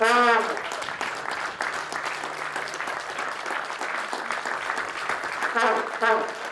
povo. Oh, oh.